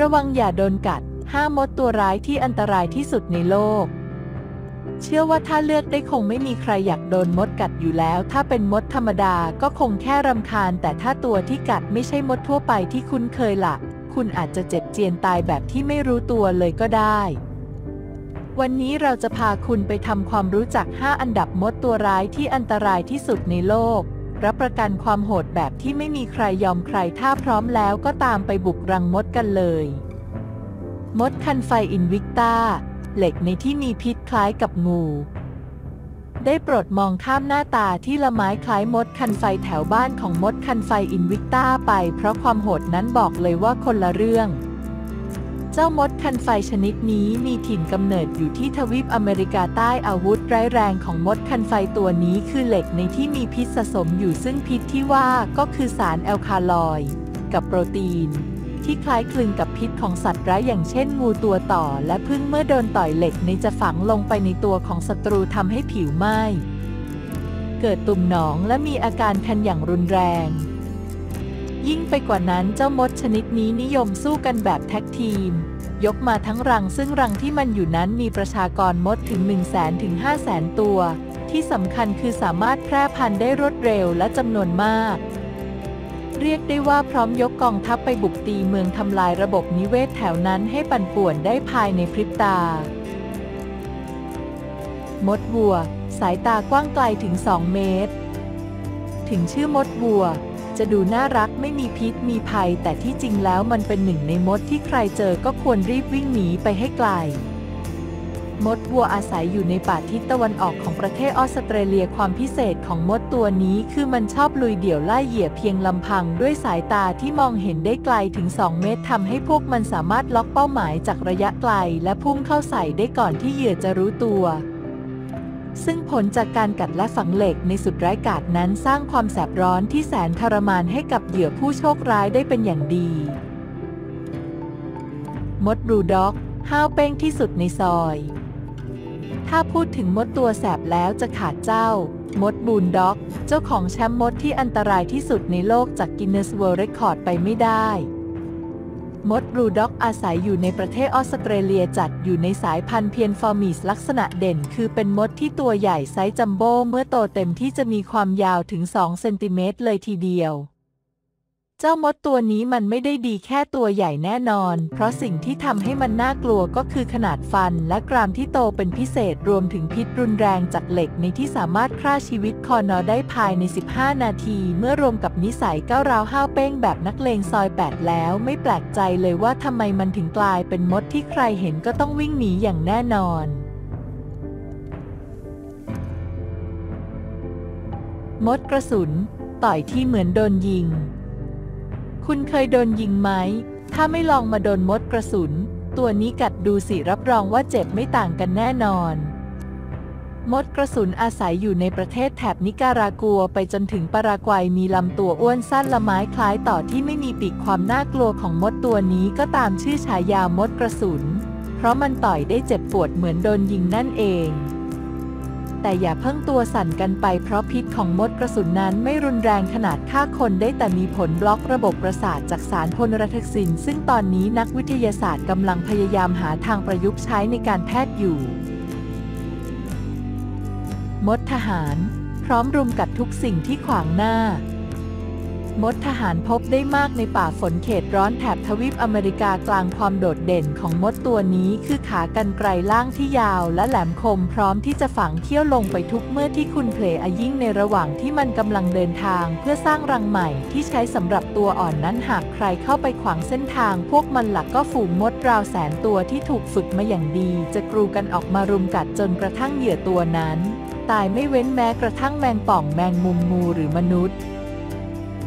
ระวังอย่าโดนกัด ห้ามดตัวร้ายที่อันตรายที่สุดในโลก เชื่อว่าถ้าเลือกได้คงไม่มีใครอยากโดนมดกัดอยู่แล้ว ถ้าเป็นมดธรรมดาก็คงแค่รำคาญ แต่ถ้าตัวที่กัดไม่ใช่มดทั่วไปที่คุ้นเคยละคุณอาจจะเจ็บเจียนตายแบบที่ไม่รู้ตัวเลยก็ได้ วันนี้เราจะพาคุณไปทำความรู้จัก 5 อันดับมดตัวร้ายที่อันตรายที่สุดในโลก รับประกันความโหดแบบที่ไม่มีใครยอมใครถ้าพร้อมแล้วก็ตามไปบุกรังมดกันเลย มดคันไฟ invicta เหล็กในที่มีพิษคล้ายกับงู ได้โปรดมองข้ามหน้าตาที่ละม้ายคล้ายมดคันไฟแถวบ้านของมดคันไฟ invicta ไป เพราะความโหดนั้นบอกเลยว่าคนละเรื่องเจ้ามดคันไฟชนิดนี้มีถิ่นกำเนิดอยู่ที่ทวีปอเมริกาใต้อาวุธ ร้ายแรงของมดคันไฟตัวนี้คือเหล็กในที่มีพิษสะสมอยู่ซึ่งพิษที่ว่าก็คือสารแอลคาลอยด์กับโปรตีน ที่คล้ายคลึงกับพิษของสัตว์ร้ายอย่างเช่นงูตัวต่อ และพึ่งเมื่อโดนต่อยเหล็กในจะฝังลงไปในตัวของศัตรูทำให้ผิวไหม้เกิดตุ่มหนองและมีอาการคันอย่างรุนแรง ยิ่งไปกว่านั้นเจ้ามดชนิดนี้นิยมสู้กันแบบแท็กทีม ยกมาทั้งรัง ซึ่งรังที่มันอยู่นั้นมีประชากรมดถึง 1 0 0 0 0แสนถึง 5 0 0แสนตัว ที่สำคัญคือสามารถแพร่พันธุ์ได้รวดเร็วและจำนวนมาก เรียกได้ว่าพร้อมยกกองทัพไปบุกตีเมืองทำลายระบบนิเวศแถวนั้นให้ปั่นป่วนได้ภายในพริบตา มดวัว สายตากว้างไกลถึง 2 เมตร ถึงชื่อมดวัว จะดูน่ารักไม่มีพิษมีภัย แต่ที่จริงแล้วมันเป็นหนึ่งในมดที่ใครเจอก็ควรรีบวิ่งหนีไปให้ไกล มดวัวอาศัยอยู่ในป่าทิศตะวันออกของประเทศออสเตรเลียความพิเศษของมดตัวนี้คือมันชอบลุยเดี่ยวไล่เหยื่อเพียงลำพังด้วยสายตาที่มองเห็นได้ไกลถึง 2 เมตรทำให้พวกมันสามารถล็อกเป้าหมายจากระยะไกล และพุ่งเข้าใส่ได้ก่อนที่เหยื่อจะรู้ตัว ซึ่งผลจากการกัดและฝังเหล็กในสุดร้ายกาจนั้นสร้างความแสบร้อนที่แสนทรมานให้กับเหยื่อผู้โชคร้ายได้เป็นอย่างดี มด bulldog ห้าวเป้งที่สุดในซอย ถ้าพูดถึงมดตัวแสบแล้วจะขาดเจ้า มด bulldog เจ้าของแชมป์มดที่อันตรายที่สุดในโลกจาก Guinness World Records ไปไม่ได้ มด bulldog อาศัยอยู่ในประเทศออสเตรเลียจัดอยู่ในสายพันธุ์ pyriformis ลักษณะเด่น คือเป็นมดที่ตัวใหญ่ size jumbo เมื่อโตเต็มที่จะมีความยาวถึง 2 เซนติเมตรเลยทีเดียว เจ้ามดตัวนี้มันไม่ได้ดีแค่ตัวใหญ่แน่นอน เพราะสิ่งที่ทำให้มันน่ากลัวก็คือขนาดฟันและกรามที่โตเป็นพิเศษรวมถึงพิษรุนแรงจากเหล็กในที่สามารถฆ่าชีวิตคอนอได้ภายใน 15 นาที เมื่อรวมกับนิสัยก้าวร้าวห้าวเป้งแบบนักเลงซอย 8 แล้ว ไม่แปลกใจเลยว่าทำไมมันถึงกลายเป็นมดที่ใครเห็นก็ต้องวิ่งหนีอย่างแน่นอนมดกระสุน ต่อยที่เหมือนโดนยิง คุณเคยโดนยิงไหม ถ้าไม่ลองมาโดนมดกระสุน ตัวนี้กัดดูสิรับรองว่าเจ็บไม่ต่างกันแน่นอน มดกระสุนอาศัยอยู่ในประเทศแถบนิการากัวไปจนถึงปารากวัยมีลำตัวอ้วนสั้นละไม้คล้ายต่อที่ไม่มีปีกความน่ากลัวของมดตัวนี้ก็ตามชื่อฉายามดกระสุน เพราะมันต่อยได้เจ็บปวดเหมือนโดนยิงนั่นเอง แต่อย่าเพิ่งตัวสั่นกันไปเพราะพิษของมดกระสุนนั้นไม่รุนแรงขนาดฆ่าคนได้แต่มีผลบล็อกระบบประสาทจากสารโพนรัทซิน ซึ่งตอนนี้นักวิทยาศาสตร์กำลังพยายามหาทางประยุกต์ใช้ในการแพทย์อยู่ มดทหาร พร้อมรุมกัดทุกสิ่งที่ขวางหน้า มดทหารพบได้มากในป่าฝนเขตร้อนแถบทวีปอเมริกากลางความโดดเด่นของมดตัวนี้คือขากรรไกรล่างที่ยาวและแหลมคมพร้อมที่จะฝังเขี้ยวลงไปทุกเมื่อที่คุณเพลอยิ่งในระหว่างที่มันกำลังเดินทางเพื่อสร้างรังใหม่ที่ใช้สำหรับตัวอ่อนนั้นหากใครเข้าไปขวางเส้นทาง พวกมันหลักก็ฝูงมดราวแสนตัวที่ถูกฝึกมาอย่างดี จะกรูกันออกมารุมกัดจนกระทั่งเหยื่อตัวนั้น ตายไม่เว้นแม้กระทั่งแมงป่องแมงมุมงูหรือมนุษย์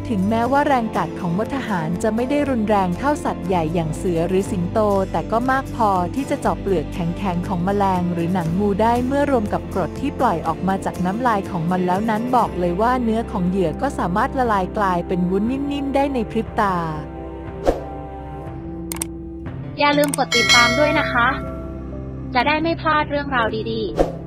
ถึงแม้ว่าแรงกัดของมดทหารจะไม่ได้รุนแรงเท่าสัตว์ใหญ่อย่างเสือหรือสิงโต แต่ก็มากพอที่จะเจาะเปลือกแข็งๆของแมลง หรือหนังงูได้เมื่อรวมกับกรดที่ปล่อยออกมาจากน้ำลายของมันแล้วนั้นบอกเลยว่าเนื้อของเหยื่อก็สามารถละลายกลายเป็นวุ้นนิ่มๆได้ในพริบตา อย่าลืมกดติดตามด้วยนะคะ จะได้ไม่พลาดเรื่องราวดีๆ